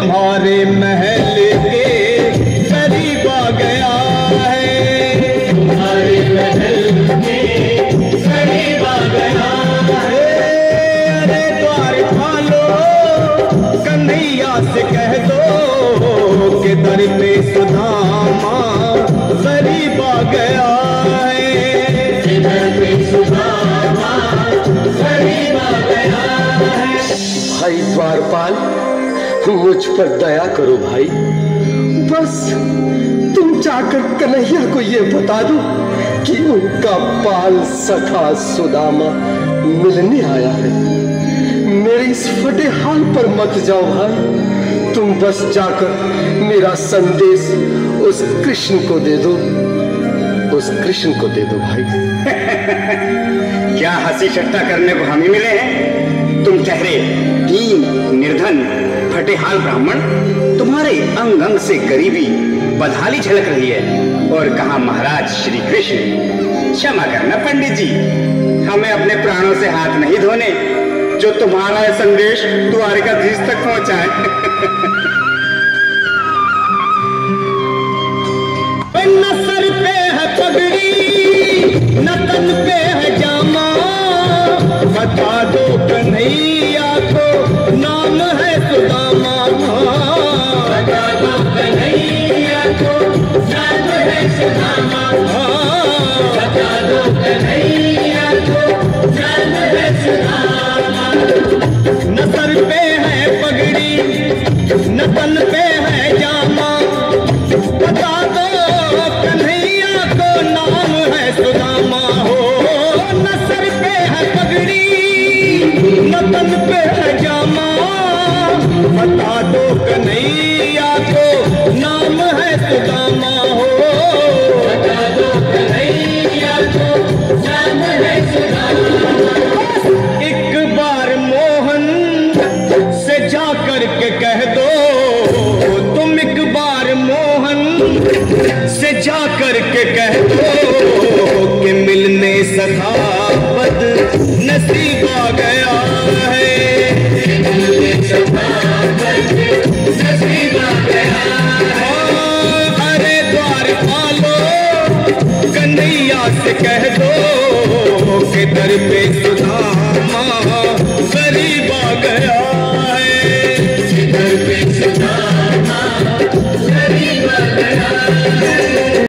तुम्हारे महल के करीब आ गया है। तुम्हारे महल के करीब आ गया है। अरे द्वार खोलो कन्हैया से कह दो कि दर पे सुधामा करीब आ गया है। दर पे सुधामा करीब आ गया है। भाई द्वारपाल मुझ पर दया करो भाई। बस तुम जाकर कन्हैया को यह बता दो कि उनका पाल सखा सुदामा मिलने आया है। मेरे इस फटे हाल पर मत जाओ भाई। तुम बस जाकर मेरा संदेश उस कृष्ण को दे दो। उस कृष्ण को दे दो भाई। क्या हँसी ठट्टा करने को हम ही मिले हैं? तुम ठहरे दीन निर्धन। फटेहाल ब्राह्मण, तुम्हारे अंग अंग से गरीबी बदहाली झलक रही है। और कहा, महाराज श्री कृष्ण क्षमा करना पंडित जी। हमें अपने प्राणों से हाथ नहीं धोने, जो तुम्हारा संदेश द्वारिकाधीश तक पहुँचाए। न सर पे न तन पे है सुदामा बता दो कन्हैया को नाम है सुदामा न पे है पगड़ी, न तन पे है जामा। बता दो को नाम है सुदामा। हो, न सर पे है पगड़ी पे है जामा। बता दो नाम है सुदामा। से जा करके कह दो कि मिलने सखावत नसीब आ गया है। नसीब आ गया है, अरे द्वार पालो, कन्हैया से कह दो कि दर पे गया